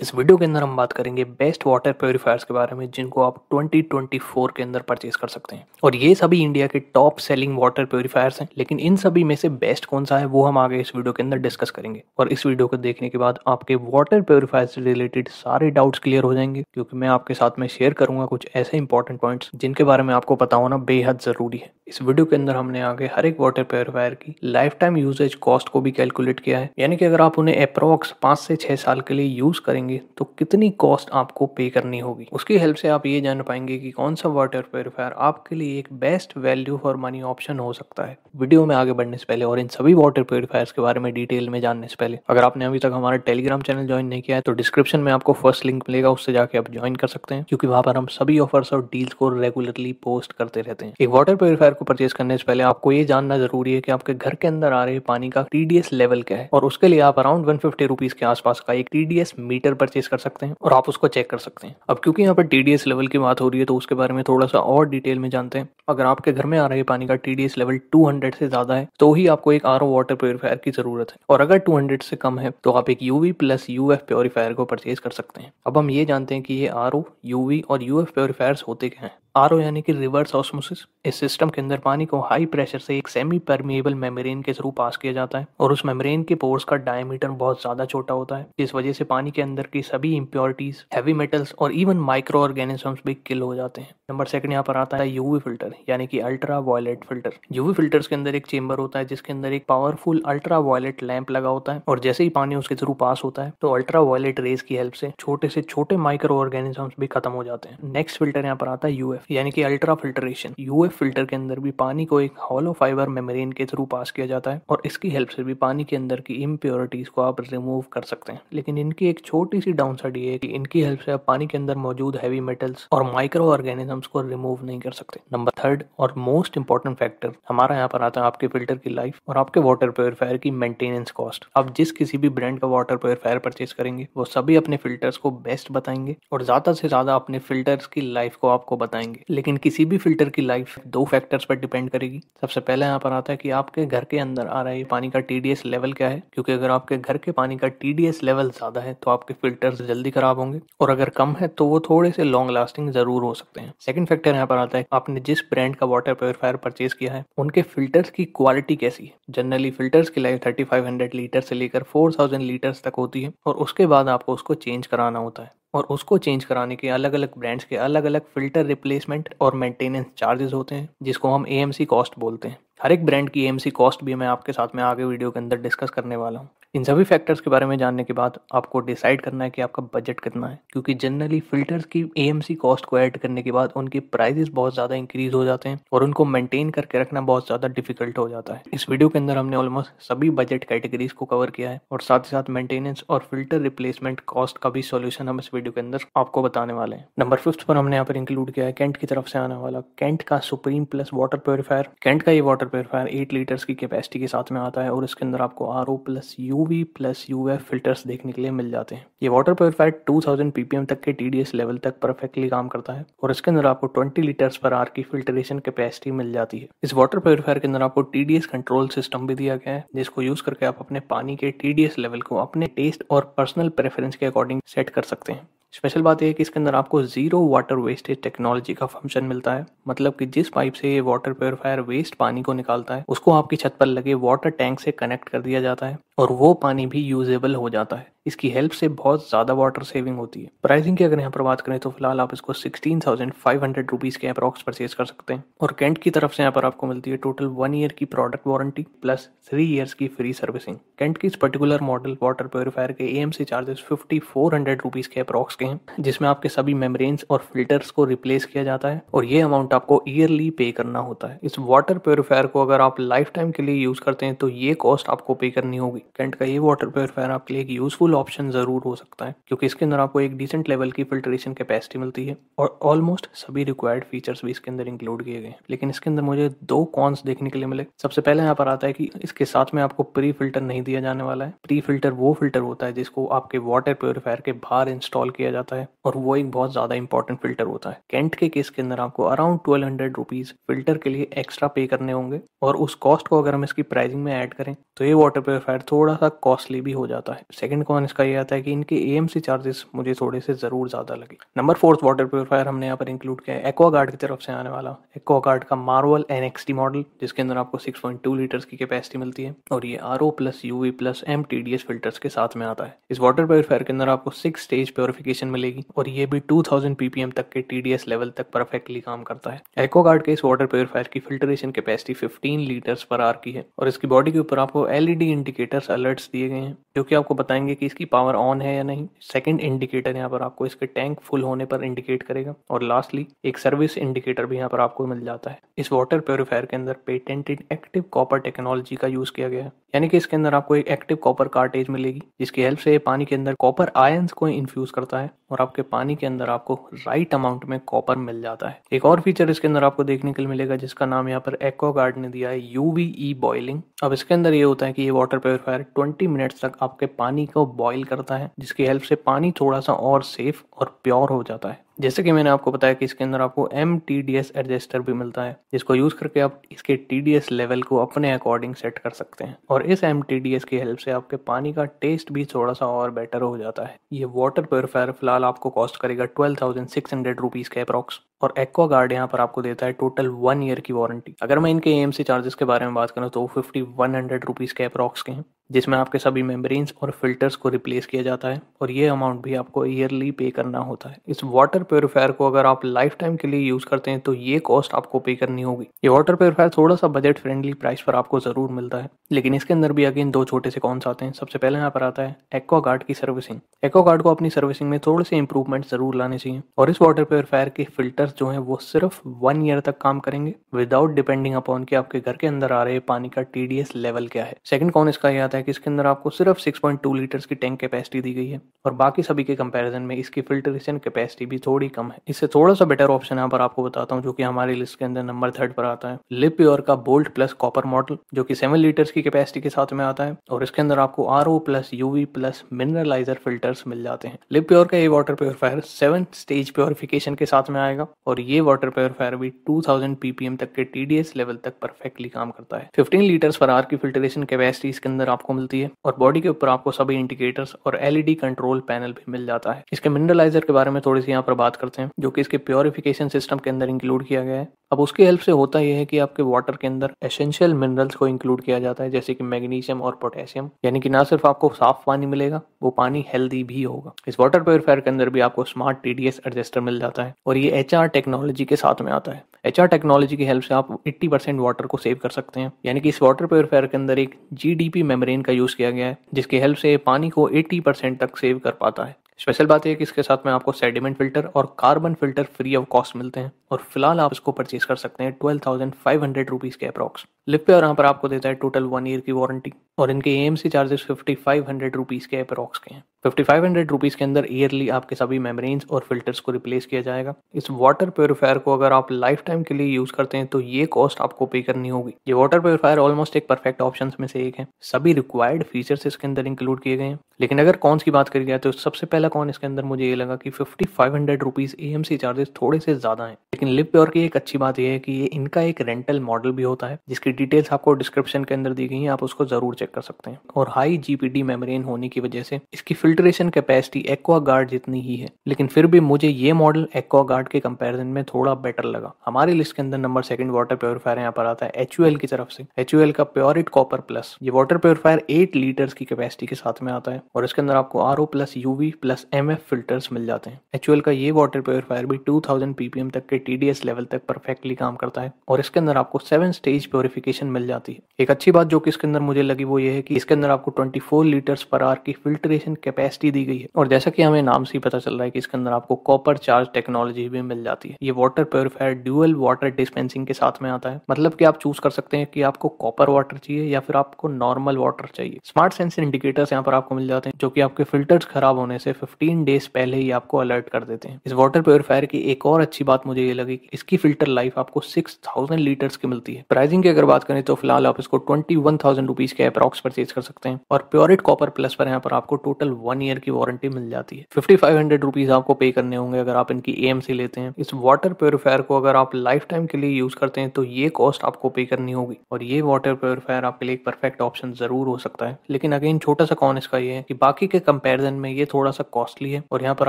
इस वीडियो के अंदर हम बात करेंगे बेस्ट वाटर प्योरीफायर्स के बारे में, जिनको आप 2024 के अंदर परचेज कर सकते हैं। और ये सभी इंडिया के टॉप सेलिंग वाटर प्योरीफायर्स हैं, लेकिन इन सभी में से बेस्ट कौन सा है, वो हम आगे इस वीडियो के अंदर डिस्कस करेंगे। और इस वीडियो को देखने के बाद आपके वाटर प्योरीफायर से रिलेटेड सारे डाउट्स क्लियर हो जाएँगे, क्योंकि मैं आपके साथ में शेयर करूँगा कुछ ऐसे इंपॉर्टेंट पॉइंट्स जिनके बारे में आपको पता होना बेहद ज़रूरी है। इस वीडियो के अंदर हमने आगे हर एक वाटर प्योरीफायर की लाइफ टाइम यूजेज कॉस्ट को भी कैलकुलेट किया है। यानी कि अगर आप उन्हें अप्रोक्स पाँच से छह साल के लिए यूज़ करेंगे तो कितनी कॉस्ट आपको पे करनी होगी? उसकी हेल्प से आप ये जान पाएँगे कि कौन सा वाटर प्योरीफायर आपके लिए एक best value for money option हो सकता है। वीडियो में आगे बढ़ने से पहले और इन सभी वाटर प्योरीफायर्स के बारे में डिटेल में जानने से पहले, अगर आपने अभी तक हमारा टेलीग्राम चैनल ज्वाइन नहीं किया है तो डिस्क्रिप्शन में आपको फ़र्स्ट लिंक मिलेगा, उससे जाके आप ज्वाइन कर सकते हैं, क्योंकि वहाँ पर हम सभी ऑफर्स और डील्स को रेगुलरली पोस्ट करते रहते हैं। एक वाटर प्योरीफायर को परचेज करने से पहले आपको ये जानना ज़रूरी है कि आपके घर के अंदर आ रहे पानी का टीडीएस लेवल क्या है, और उसके लिए आप अराउंड वन फिफ्टी रुपीज़ के आसपास का एक टीडीएस मीटर परचेज कर सकते हैं और आप उसको चेक कर सकते हैं। अब क्योंकि यहाँ पर टीडीएस लेवल की बात हो रही है तो उसके बारे में थोड़ा सा और डिटेल में जानते हैं। अगर आपके घर में आ रहे पानी का टीडीएस लेवल 200 से ज़्यादा है तो ही आपको एक आरओ वाटर प्योरीफायर की ज़रूरत है। और अगर 200 से कम है तो आप एक UV plus U F purifier को परचेज कर सकते हैं। अब हम ये जानते हैं कि ये आर ओ यूवी और यूएफ प्योरीफायर्स होते क्या हैं। आरओ यानी कि रिवर्स ऑस्मोसिस, इस सिस्टम के अंदर पानी को हाई प्रेशर से एक सेमी परमिएबल मेम्ब्रेन के थ्रू पास किया जाता है और उस मेम्ब्रेन के पोर्स का डायमीटर बहुत ज़्यादा छोटा होता है, जिस वजह से पानी के अंदर की सभी इंप्योरिटीज हैवी मेटल्स और इवन माइक्रो ऑर्गेनिजम्स भी किल हो जाते हैं। नंबर सेकंड यहाँ पर आता है यूवी फ़िल्टर यानी कि ultra violet filter UV filters के अंदर एक चेंबर होता है, जिसके अंदर एक पावरफुल अल्ट्रा वायलेट लैंप लगा होता है और जैसे ही पानी उसके थ्रू पास होता है तो अल्ट्रा वायलेट रेज की हेल्प से छोटे से छोटे माइक्रो ऑर्गेनिजम्स भी खत्म हो जाते हैं। नेक्स्ट फ़िल्टर यहाँ पर आता है यूएफ यानी कि अल्ट्रा फिल्टरेशन यूएफ फ़िल्टर के अंदर भी पानी को एक हॉलो फाइबर मेम्ब्रेन के थ्रू पास किया जाता है और इसकी हेल्प से भी पानी के अंदर की इम्प्योरिटीज को आप रिमूव कर सकते हैं। लेकिन इनकी एक छोटी सी डाउन साइड ये है कि इनकी हेल्प से आप पानी के अंदर मौजूद हैवी मेटल्स और माइक्रो ऑर्गेनिजम्स को रिमूव नहीं कर सकते। नंबर थर्ड और मोस्ट इंपॉर्टेंट फैक्टर हमारा यहाँ पर आता है आपके फ़िल्टर की लाइफ और आपके वाटर प्योरीफायर की मेंटेनेंस कॉस्ट आप जिस किसी भी ब्रांड का वाटर प्योरीफायर परचेज करेंगे, वो सभी अपने फिल्टर्स को बेस्ट बताएँगे और ज़्यादा से ज़्यादा अपने फिल्टर्स की लाइफ को आपको बताएँगे। लेकिन किसी भी फ़िल्टर की लाइफ दो फैक्टर्स पर डिपेंड करेगी। सबसे पहले यहाँ पर आता है कि आपके घर के अंदर आ रहा है पानी का टीडीएस लेवल क्या है? क्योंकि अगर आपके घर के पानी का टीडीएस लेवल ज़्यादा है तो आपके फिल्टर्स जल्दी खराब होंगे, और अगर कम है तो वो थोड़े से लॉन्ग लास्टिंग ज़रूर हो सकते हैं। सेकंड फैक्टर यहाँ पर आता है, आपने जिस ब्रांड का वाटर प्योरीफायर परचेज किया है, उनके फिल्टर्स की क्वालिटी कैसी है? जनरली फिल्टर्स की लाइफ थर्टी लीटर से लेकर फोर लीटर्स तक होती है, और उसके बाद आपको उसको चेंज कराना होता है। और उसको चेंज कराने के अलग अलग ब्रांड्स के अलग अलग फ़िल्टर रिप्लेसमेंट और मेंटेनेंस चार्जेस होते हैं, जिसको हम ए कॉस्ट बोलते हैं। हर एक ब्रांड की ए कॉस्ट भी मैं आपके साथ में आगे वीडियो के अंदर डिस्कस करने वाला हूँ। इन सभी फैक्टर्स के बारे में जानने के बाद आपको डिसाइड करना है कि आपका बजट कितना है। क्योंकि जनरली फिल्टर्स की ए कॉस्ट को ऐड करने के बाद उनके प्राइजेस बहुत ज़्यादा इंक्रीज हो जाते हैं और उनको मेंटेन करके रखना बहुत ज़्यादा डिफ़िकल्ट हो जाता है। इस वीडियो के अंदर हमने ऑलमोस्ट सभी बजट कैटेगरीज को कवर किया है और साथ ही साथ मेंटेनेंस और फ़िल्टर रिप्लेसमेंट कॉस्ट का भी सोल्यूशन हम इस वीडियो के अंदर आपको बताने वाले हैं। नंबर फिफ्थ पर हमने यहाँ पर इंक्लूड किया है कैंट की तरफ़ से आने वाला। कैंट का supreme plus water purifier Kent का ये वाटर प्योरीफायर एट लीटर्स की कैपेसिटी के साथ में आता है और इसके अंदर आपको RO plus U plus U F filters देखने के लिए मिल जाते हैं। ये वाटर प्योरीफायर 2000 पीपीएम तक के टीडीएस लेवल तक परफेक्टली काम करता है और इसके अंदर आपको 20 लीटर्स पर आर की फिल्टरेशन कैपेसिटी मिल जाती है। इस वाटर प्योरीफायर के अंदर आपको टीडीएस कंट्रोल सिस्टम भी दिया गया है, जिसको यूज़ करके आप अपने पानी के टीडीएस लेवल को अपने टेस्ट और पर्सनल प्रेफरेंस के अकॉर्डिंग सेट कर सकते हैं। स्पेशल बात यह है कि इसके अंदर आपको ज़ीरो वाटर वेस्टेज टेक्नोलॉजी का फ़ंक्शन मिलता है। मतलब कि जिस पाइप से ये वाटर प्योरीफायर वेस्ट पानी को निकालता है, उसको आपकी छत पर लगे वाटर टैंक से कनेक्ट कर दिया जाता है और वो पानी भी यूजेबल हो जाता है। इसकी हेल्प से बहुत ज़्यादा वाटर सेविंग होती है। प्राइसिंग की अगर यहाँ पर बात करें तो फ़िलहाल आप इसको sixteen thousand five hundred rupees के अप्रॉक्स परचेज कर सकते हैं। और कैंट की तरफ़ से यहाँ पर आपको मिलती है टोटल वन ईयर की product warranty plus three years की फ्री सर्विसिंग कैंट की इस पर्टिकुलर मॉडल वाटर प्योरीफायर के M C charges fifty four hundred rupees के अप्रॉक्स के हैं, जिसमें आपके सभी मेम्ब्रेन्स और फिल्टर्स को रिप्लेस किया जाता है और ये अमाउंट आपको ईयरली पे करना होता है। इस वाटर प्योरीफायर को अगर आप लाइफ टाइम के लिए यूज़ करते हैं तो ये कॉस्ट आपको पे करनी होगी। कैंट का ये वाटर प्योरीफायर आपके लिए एक यूजफुल ऑप्शन ज़रूर हो सकता है, क्योंकि इसके अंदर आपको एक डिसेंट लेवल की फिल्ट्रेशन कैपेसिटी मिलती है और ऑलमोस्ट सभी रिक्वायर्ड फीचर्स भी इसके अंदर इंक्लूड किए गए लेकिन इसके अंदर मुझे दो कॉन्स देखने के लिए मिले। सबसे पहले यहाँ पर आता है कि इसके साथ में आपको प्री फ़िल्टर नहीं दिया जाने वाला है। प्री फ़िल्टर वो फ़िल्टर होता है जिसको आपके वाटर प्योरीफायर के बाहर इंस्टॉल किया जाता है और वो एक बहुत ज़्यादा इंपॉर्टेंट फ़िल्टर होता है। कैंट के केस के अंदर आपको around twelve hundred rupees filter के लिए एक्स्ट्रा पे करने होंगे और उस कॉस्ट को अगर हम इसकी प्राइसिंग में ऐड करें तो ये वाटर प्योरीफायर थोड़ा सा कॉस्टली भी हो जाता है। सेकंड कॉन्स कौन इसका ये आता है कि इनके ए चार्जेस मुझे थोड़े से ज़रूर ज़्यादा लगे। नंबर फोर्थ वाटर प्योरीफायर हमने यहाँ पर इंक्लूड किया है। एक्वागार्ड की तरफ़ से आने वाला। एक्वागार्ड का मार्वल एनएक्सटी मॉडल जिसके अंदर आपको सिक्स लीटर्स की कैपेसिटी मिलती है। और ये R plus UV plus M filters के साथ में आता है। इस वाटर प्योरीफायर के अंदर आपको सिक्स स्टेज प्योरिफिकेशन मिलेगी। और ये भी 2000 ppm तक के टीडीएस लेवल तक परफेक्टली काम करता है। एक्वागार्ड के इस वाटर प्योरीफायर की filtration capacity 15 litres per hour की है। और इसकी बॉडी के ऊपर आपको एलईडी इंडिकेटर्स अलर्ट्स दिए गए हैं, जो कि आपको बताएँगे कि इसकी पावर ऑन है या नहीं सेकंड इंडिकेटर यहाँ पर आपको इसके टैंक फुल होने पर इंडिकेट करेगा और लास्टली एक सर्विस इंडिकेटर भी यहाँ पर आपको मिल जाता है। इस वाटर प्योरीफायर के अंदर पेटेंटेड एक्टिव कॉपर टेक्नोलॉजी का यूज़ किया गया है। यानी कि इसके अंदर आपको एक एक्टिव कॉपर कार्टेज मिलेगी, जिसकी हेल्प से पानी के अंदर कॉपर आयंस को इन्फ्यूज करता है और आपके पानी के अंदर आपको राइट अमाउंट में कॉपर मिल जाता है। एक और फीचर इसके अंदर आपको देखने के लिए मिलेगा, जिसका नाम यहाँ पर एक्वा गार्ड ने दिया है यूवीई बॉइलिंग अब इसके अंदर ये होता है कि ये वाटर प्योरीफायर 20 मिनट्स तक आपके पानी को बॉईल करता है, जिसकी हेल्प से पानी थोड़ा सा और सेफ़ और प्योर हो जाता है। जैसे कि मैंने आपको बताया कि इसके अंदर आपको M T D S adjuster भी मिलता है, जिसको यूज़ करके आप इसके टी डी एस लेवल को अपने अकॉर्डिंग सेट कर सकते हैं। और इस एम टी डी एस की हेल्प से आपके पानी का टेस्ट भी थोड़ा सा और बेटर हो जाता है। ये वाटर प्योरीफायर फ़िलहाल आपको कॉस्ट करेगा twelve thousand six hundred rupees के अप्रॉक्स और एक्वा गार्ड यहाँ पर आपको देता है टोटल वन ईयर की वारंटी अगर मैं इनके एम सी चार्जेस के बारे में बात करूँ तो फिफ्टी वन हंड्रेड रुपीज़ के अप्रॉक्स के हैं। जिसमें आपके सभी मेम्ब्रेन्स और फिल्टर्स को रिप्लेस किया जाता है और ये अमाउंट भी आपको ईयरली पे करना होता है। इस वाटर प्योरीफायर को अगर आप लाइफ टाइम के लिए यूज़ करते हैं तो ये कॉस्ट आपको पे करनी होगी। ये वाटर प्योरीफायर थोड़ा सा बजट फ्रेंडली प्राइस पर आपको ज़रूर मिलता है, लेकिन इसके अंदर भी अगेन दो छोटे से कौन आते हैं। सबसे पहले यहाँ पर आता है एक्वागार्ड की सर्विसिंग एक्वागार्ड को अपनी सर्विसिंग में थोड़े से इंप्रूवमेंट ज़रूर लाने चाहिए और इस वाटर प्योरीफायर के फिल्टर्स जो है, वो सिर्फ़ वन ईयर तक काम करेंगे विदाउट डिपेंडिंग अपॉन कि आपके घर के अंदर आ रहे पानी का टीडीएस लेवल क्या है। सेकंड कौन इसका यह आता है कि इसके अंदर आपको सिर्फ़ 6.2 लीटर्स की टैंक कैपेसिटी दी गई है और बाकी सभी के कंपैरिजन में इसकी फिल्टरेशन कैपेसिटी भी थोड़ी कम है। इससे थोड़ा सा बेटर ऑप्शन यहाँ पर आपको बताता हूँ, जो कि हमारी लिस्ट के अंदर नंबर थर्ड पर आता है। लिप प्योर का बोल्ट प्लस कॉपर मॉडल जो कि सेवन लीटर्स की कैपेसिटी के साथ में आता है और इसके अंदर आपको R O plus UV plus mineraliser filters मिल जाते हैं। लिप प्योर का ये water purifier seven stage purification के साथ में आएगा और ये वाटर प्योरीफायर भी 2000 ppm तक के टीडीएस लेवल तक परफेक्टली काम करता है। 15 लीटर्स पर आर की फिल्टरेशन कैपेसिटी इसके अंदर आपको मिलती है और बॉडी के ऊपर आपको सभी इंडिकेटर्स और एलईडी कंट्रोल पैनल भी मिल जाता है। इसके मिनरलाइजर के बारे में थोड़ी सी यहाँ पर बात करते हैं, जो कि इसके प्योरिफिकेशन सिस्टम के अंदर इंक्लूड किया गया है। अब उसकी हेल्प से होता यह है कि आपके वाटर के अंदर एसेंशियल मिनरल्स को इंक्लूड किया जाता है, जैसे कि मैग्नीशियम और पोटेशियम यानी कि ना सिर्फ़ आपको साफ़ पानी मिलेगा, वो पानी हेल्दी भी होगा। इस वाटर प्योरीफायर के अंदर भी आपको स्मार्ट टीडीएस एडजस्टर मिल जाता है और ये एचआर टेक्नोलॉजी के साथ में आता है। एचआर टेक्नोलॉजी की हेल्प से आप 80 परसेंट वाटर को सेव कर सकते हैं। यानी कि इस वाटर प्योरीफायर के अंदर एक जीडीपी मेम्ब्रेन का यूज़ किया गया है, जिसकी हेल्प से पानी को 80 परसेंट तक सेव कर पाता है। स्पेशल बात यह कि इसके साथ में आपको सेडिमेंट फ़िल्टर और carbon filter free of cost मिलते हैं। और फ़िलहाल आप इसको परचेज कर सकते हैं twelve thousand five hundred rupees के अप्रॉक्स और यहाँ पर आपको देता है टोटल वन ईयर की वारंटी और इनके M C charges fifty five hundred rupees के अप्रॉक्स के हैं। फिफ्टी फाइव हंड्रेड रुपीज़ के अंदर ईयरली आपके सभी मेम्ब्रेन्स और फिल्टर्स को रिप्लेस किया जाएगा। इस वाटर प्योरीफायर को अगर आप लाइफ टाइम के लिए यूज़ करते हैं तो ये कॉस्ट आपको पे करनी होगी। ये वाटर प्योरीफायर ऑलमोस्ट एक परफेक्ट ऑप्शन में से एक है। सभी रिक्वायर्ड फीचर्स इसके अंदर इंक्लूड किए गए हैं। लेकिन अगर कौन की बात करी जाए तो सबसे पहला कौन इसके अंदर मुझे ये लगा कि fifty five hundred rupees A M C charges थोड़े से ज़्यादा है। लेकिन लिप प्योर की एक अच्छी बात यह है कि ये इनका एक रेंटल मॉडल भी होता है, जिसकी डिटेल्स आपको डिस्क्रिप्शन के अंदर दी गई है, आप उसको ज़रूर चेक कर सकते हैं। और हाई जीपीडी मेमोरेन होने की वजह से इसकी फिल्ट्रेशन कैपेसिटी एक्वा गार्ड जितनी ही है, लेकिन फिर भी मुझे ये मॉडल एक्वा गार्ड के कंपेरिजन में थोड़ा बेटर लगा। हमारी लिस्ट के अंदर नंबर सेकंड वाटर प्योरीफायर यहाँ पर आता है एच की तरफ़ से। एच का प्योरिट कॉपर प्लस ये वाटर प्योरीफायर एट लीटर्स की कैपेसिटी के साथ में आता है, और इसके अंदर आपको R plus UV plus M filters मिल जाते हैं। एच का ये वाटर प्योरीफायर भी टू थाउज़ेंड पीपीएम तक के टीडीएस लेवल तक परफेक्टली काम करता है और इसके अंदर आपको सेवन स्टेज प्योरिफिकेशन मिल जाती है। एक अच्छी बात जो कि इसके अंदर मुझे लगी वो ये है कि इसके अंदर आपको 24 लीटर्स पर आवर की फिल्ट्रेशन कैपेसिटी दी गई है। और जैसा कि हमें नाम से ही पता चल रहा है कि इसके अंदर आपको कॉपर चार्ज टेक्नोलॉजी भी मिल जाती है। ये water purifier dual water dispensing के साथ में आता है। मतलब कि आप चूज़ कर सकते हैं कि आपको कॉपर वाटर चाहिए या फिर आपको नॉर्मल वाटर चाहिए। स्मार्ट सेंस इंडिकेटर्स यहाँ पर आपको मिल जाते हैं, जो कि आपके फिल्टर्स खराब होने से फिफ्टीन डेज़ पहले ही आपको अलर्ट कर देते हैं। इस वाटर प्योरीफायर की एक और अच्छी बात मुझे ये लगेगी इसकी फ़िल्टर लाइफ आपको सिक्स थाउज़ेंड लीटर्स की मिलती है। प्राइसिंग की अगर बात करें तो फ़िलहाल आप इसको ट्वेंटी वन थाउज़ेंड रुपीज़ के अप्रॉक्स परचेज कर सकते हैं। और प्योरिट कॉपर प्लस पर यहाँ पर आपको टोटल वन ईयर की वारंटी मिल जाती है। फिफ्टी फाइव हंड्रेड रुपीज़ आपको पे करने होंगे अगर आप इनकी ए लेते हैं। इस वाटर प्योरीफायर को अगर आप लाइफ टाइम के लिए यूज़ करते हैं तो ये कॉस्ट आपको पे करनी होगी। और ये वाटर प्योरीफायर आपके लिए एक परफेक्ट ऑप्शन ज़रूर हो सकता है। लेकिन अगेन छोटा सा कौन इसका ये है कि बाकी के कंपेरिजन में ये थोड़ा सा कॉस्टली है। और यहाँ पर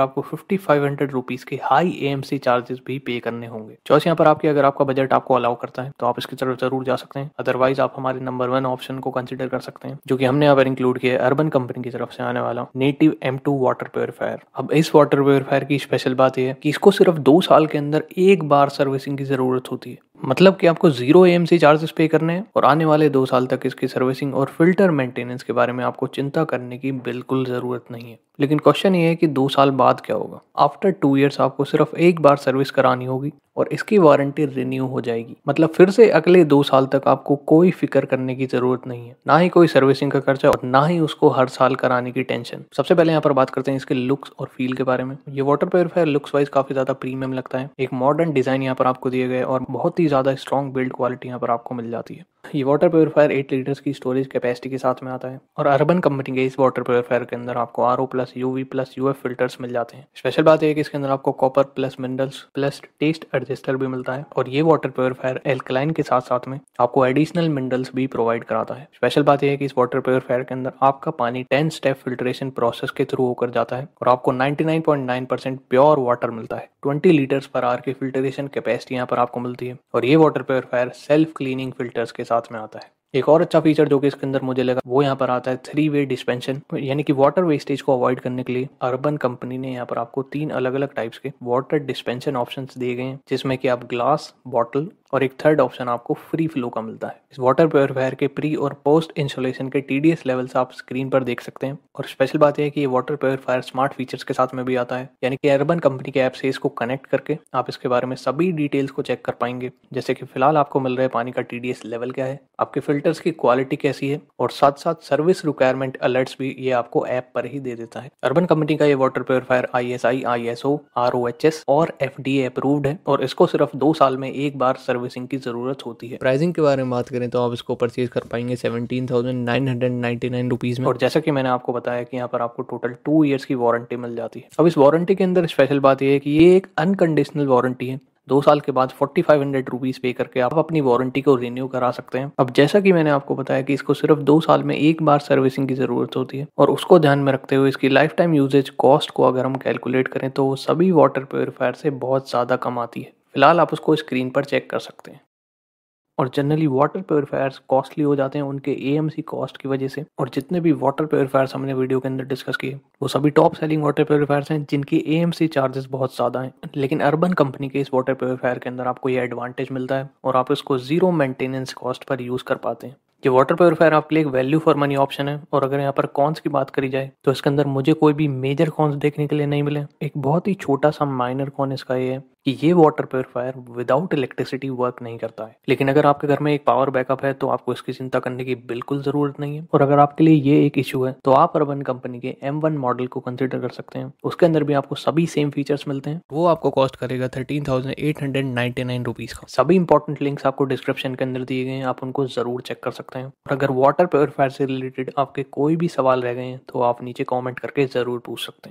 आपको फिफ्टी फाइव हंड्रेड रुपीज़ के हाई ए चार्जेस भी पे करने होंगे। चौस यहाँ पर आपके, अगर आपका बजट आपको अलाउ करता है तो आप इसकी तरफ़ ज़रूर जा सकते हैं। अदरवाइज़ आप हमारे नंबर वन ऑप्शन को कंसिडर कर सकते हैं, जो कि हमने यहाँ पर इंक्लूड किया है अर्बन कंपनी की तरफ़ से आने वाला Native M two water purifier अब इस वाटर प्योरीफायर की स्पेशल बात यह है कि इसको सिर्फ़ दो साल के अंदर एक बार सर्विसिंग की ज़रूरत होती है। मतलब कि आपको zero A M C charges pay करने हैं और आने वाले दो साल तक इसकी सर्विसिंग और फ़िल्टर मेंटेनेंस के बारे में आपको चिंता करने की बिल्कुल ज़रूरत नहीं है। लेकिन क्वेश्चन ये है कि दो साल बाद क्या होगा? आफ्टर टू ईयर्स आपको सिर्फ़ एक बार सर्विस करानी होगी और इसकी वारंटी रिन्यू हो जाएगी। मतलब फिर से अगले दो साल तक आपको कोई फ़िक्र करने की ज़रूरत नहीं है। ना ही कोई सर्विसिंग का खर्चा और ना ही उसको हर साल कराने की टेंशन सबसे पहले यहाँ पर बात करते हैं इसके लुक्स और फील के बारे में। ये वाटर प्योरीफायर लुक्स वाइज काफ़ी ज़्यादा प्रीमियम लगता है। एक मॉडर्न डिज़ाइन यहाँ पर आपको दिए गए और बहुत ही ज़्यादा स्ट्रॉन्ग बिल्ड क्वालिटी यहाँ पर आपको मिल जाती है। ये वाटर प्योरीफायर एट लीटर्स की स्टोरेज कैपेसिटी के साथ में आता है और अर्बन कंपनी के इस वाटर प्योरीफायर के अंदर आपको R O plus U V plus U F filters मिल जाते हैं। स्पेशल बात है कि इसके अंदर आपको copper plus minerals plus taste adjuster भी मिलता है और ये वाटर प्योरीफायर एल्कलाइन के साथ साथ में आपको एडिशनल मिनरल्स भी प्रोवाइड कराता है। स्पेशल बात यह है कि इस वाटर प्योरीफायर के अंदर आपका पानी टेन स्टेप फिल्ट्रेशन प्रोसेस के थ्रू होकर जाता है और आपको 99.9% प्योर वाटर मिलता है। 20 लीटर्स पर आर की फिल्ट्रेशन कैपेसिटी यहाँ पर आपको मिलती है और ये water purifier self cleaning filters के साथ में आता है। एक और अच्छा फीचर जो कि इसके अंदर मुझे लगा, वो यहाँ पर आता है थ्री वे डिस्पेंशन यानी कि वाटर वेस्टेज को अवॉइड करने के लिए अर्बन कंपनी ने यहाँ पर आपको तीन अलग अलग टाइप्स के वाटर डिस्पेंशन ऑप्शन दिए गए हैं, जिसमें कि आप ग्लास बॉटल और एक थर्ड ऑप्शन आपको फ्री फ्लो का मिलता है। इस वाटर प्योरीफायर के प्री और पोस्ट इंस्टॉलेशन के टीडीएस लेवल्स आप स्क्रीन पर देख सकते हैं। और स्पेशल बात यह है कि ये वाटर प्योरीफायर स्मार्ट फीचर्स के साथ में भी आता है, यानी कि अर्बन कंपनी के ऐप से इसको कनेक्ट करके आप इसके बारे में सभी डिटेल्स को चेक कर पाएँगे। जैसे कि फ़िलहाल आपको मिल रहा पानी का टीडीएस लेवल क्या है, आपके फिल्टर्स की क्वालिटी कैसी है? और साथ साथ सर्विस रिक्वायरमेंट अलर्ट्स भी ये आपको ऐप पर ही दे देता है। अर्बन कंपनी का ये water purifier I S I I S O R O H S और एफ़ डी अप्रूव्ड है और इसको सिर्फ़ दो साल में एक बार सर्विसिंग की ज़रूरत होती है। प्राइसिंग के बारे में बात करें तो आप इसको परचेज कर पाएँगे seventeen thousand nine hundred ninety nine rupees में। और जैसा कि मैंने आपको बताया कि यहाँ पर आपको टोटल टू ईयर्स की वारंटी मिल जाती है। अब इस वारंटी के अंदर स्पेशल बात यह है कि ये एक अनकंडीशनल वारंटी है। दो साल के बाद फोर्टी फाइव हंड्रेड रुपीज़ पे करके आप अपनी वारंटी को रिन्यू करा सकते हैं। अब जैसा कि मैंने आपको बताया कि इसको सिर्फ़ दो साल में एक बार सर्विसिंग की ज़रूरत होती है और उसको ध्यान में रखते हुए इसकी लाइफ टाइम यूजेज कॉस्ट को अगर हम कैलकुलेट करें तो वो सभी वाटर प्योरीफायर से बहुत ज़्यादा कम आती है। फ़िलहाल आप उसको स्क्रीन पर चेक कर सकते हैं। और जनरली वाटर प्योरीफायर्स कॉस्टली हो जाते हैं उनके ए कॉस्ट की वजह से। और जितने भी वाटर प्योरीफायर्स हमने वीडियो के अंदर डिस्कस किए, वो सभी टॉप सेलिंग वाटर प्योरीफायर्स हैं, जिनकी ए चार्जेस बहुत ज़्यादा हैं। लेकिन अर्बन कंपनी के इस वाटर प्योरीफायर के अंदर आपको ये एडवांटेज मिलता है और आप इसको ज़ीरो मेंटेनेंस कॉस्ट पर यूज़ कर पाते हैं। ये वाटर प्योरीफायर आपके लिए एक वैल्यू फॉर मनी ऑप्शन है। और अगर यहाँ पर कॉन्स की बात करी जाए तो इसके अंदर मुझे कोई भी मेजर कॉन्स देखने के लिए नहीं मिले। एक बहुत ही छोटा सा माइनर कॉन इसका ये है। कि ये water purifier without electricity work नहीं करता है। लेकिन अगर आपके घर में एक पावर बैकअप है तो आपको इसकी चिंता करने की बिल्कुल ज़रूरत नहीं है। और अगर आपके लिए ये एक इशू है तो आप अर्बन कंपनी के M1 मॉडल को कंसिडर कर सकते हैं। उसके अंदर भी आपको सभी सेम फीचर्स मिलते हैं। वो आपको कॉस्ट करेगा thirteen thousand eight hundred ninety nine rupees का। सभी इंपॉर्टेंट लिंक्स आपको डिस्क्रिप्शन के अंदर दिए गए हैं आप उनको ज़रूर चेक कर सकते हैं। और अगर वाटर प्योरीफायर से रिलेटेड आपके कोई भी सवाल रह गए हैं तो आप नीचे कॉमेंट करके ज़रूर पूछ सकते हैं।